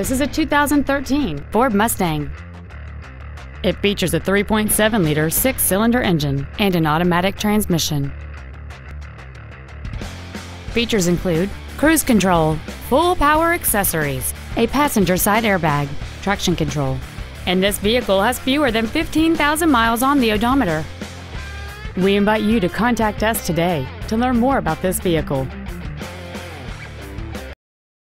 This is a 2013 Ford Mustang. It features a 3.7 liter six cylinder engine and an automatic transmission. Features include cruise control, full power accessories, a passenger side airbag, traction control, and this vehicle has fewer than 15,000 miles on the odometer. We invite you to contact us today to learn more about this vehicle.